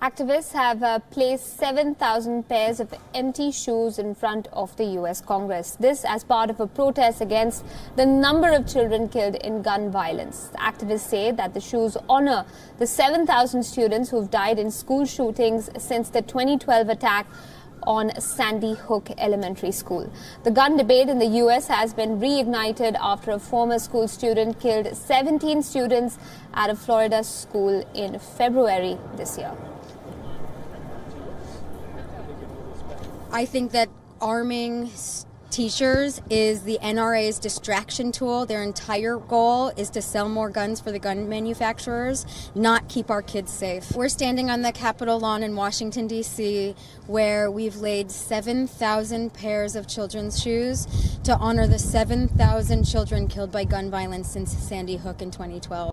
Activists have uh, placed 7,000 pairs of empty shoes in front of the US Congress. This as part of a protest against the number of children killed in gun violence. Activists say that the shoes honor the 7,000 students who've died in school shootings since the 2012 attack on Sandy Hook Elementary School. The gun debate in the U.S. has been reignited after a former school student killed 17 students at a Florida school in February this year. I think that arming teachers is the NRA's distraction tool. Their entire goal is to sell more guns for the gun manufacturers, not keep our kids safe. We're standing on the Capitol lawn in Washington, D.C., where we've laid 7,000 pairs of children's shoes to honor the 7,000 children killed by gun violence since Sandy Hook in 2012.